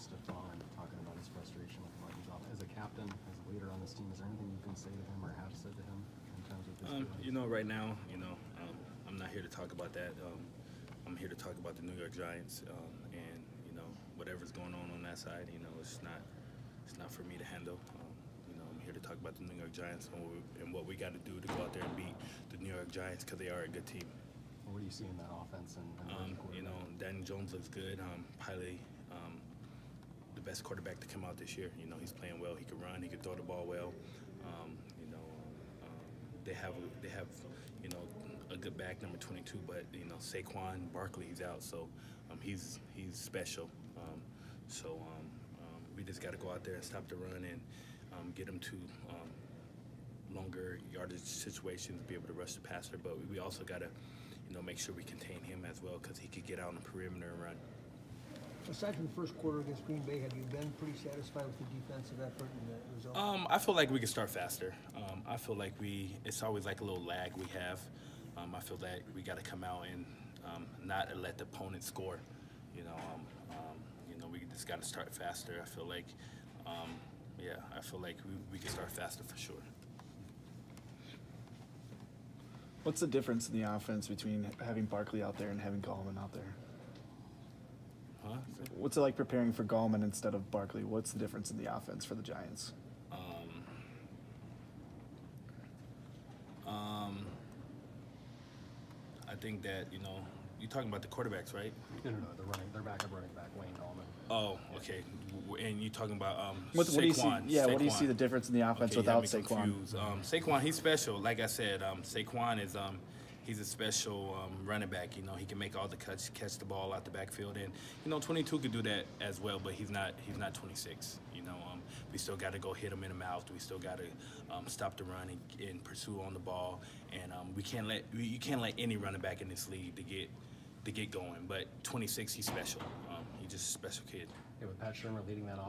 Stefon talking about his frustration with Martin Goff. As a captain, as a leader on this team, is there anything you can say to him or have said to him in terms of this? Um, uh, you know, right now, you know, um, I'm not here to talk about that. Um, I'm here to talk about the New York Giants um, and you know whatever's going on on that side. You know, it's not it's not for me to handle. Um, you know, I'm here to talk about the New York Giants and what we, and what we got to do to go out there and beat the New York Giants because they are a good team. What do you see in that offense? And, and um, you know, Daniel Jones looks good. Um, Piley, um, the best quarterback to come out this year. You know, he's playing well. He can run. He can throw the ball well. Um, you know, um, they have they have you know a good back number 22, but you know Saquon Barkley he's out, so um, he's he's special. Um, so we just got to go out there and stop the run and get him to longer yardage situations, be able to rush the passer. But we also got to, you know, make sure we contain him as well because he could get out on the perimeter and run. Aside from the first quarter against Green Bay, have you been pretty satisfied with the defensive effort and the result? Um, I feel like we can start faster. Um, I feel like we, it's always like a little lag we have. Um, I feel that we got to come out and um, not let the opponent score. You know, um, um, you know, we just got to start faster. I feel like, um, yeah, I feel like we, we can start faster for sure. What's the difference in the offense between having Barkley out there and having Gallman out there? Huh? What's it like preparing for Gallman instead of Barkley? What's the difference in the offense for the Giants? Um, um, I think that you know you're talking about the quarterbacks, right? No, no, no, the running, their backup running back, Wayne Gallman. Oh, okay. And you're talking about um, What, what do you see? Saquon, Yeah, what do you see the difference in the offense Okay, you have without me Saquon? confused. Um, Saquon, he's special. Like I said, um, Saquon is um, he's a special um, running back. You know, he can make all the cuts, catch the ball out the backfield, and you know, 22 could do that as well. But he's not he's not 26. You know, um, we still got to go hit him in the mouth. We still got to um, stop the run and, and pursue on the ball. And um, we can't let we, you can't let any running back in this league to get to get going. But 26, he's special. Um, he's just a special kid. Yeah, with Pat Shurmur leading that offense.